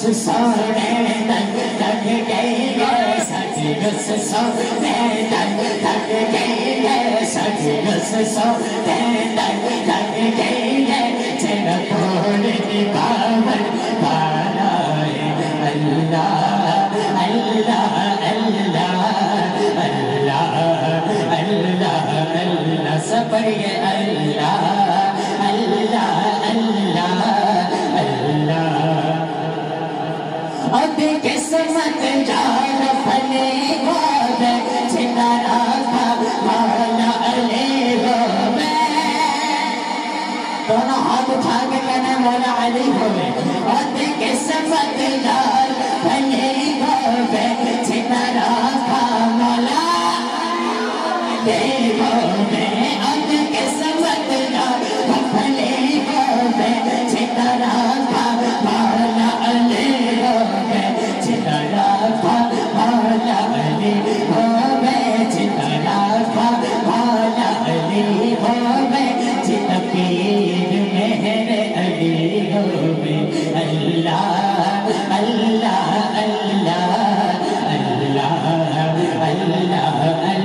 से सोने तन तक गई है सचिग से सोने तन तक गई है सचिग से सोने तन तक बढ़िया अल्लाह अल्लाह अल्लाह अल्लाह दोनों हाथ उठा के đã hợp anh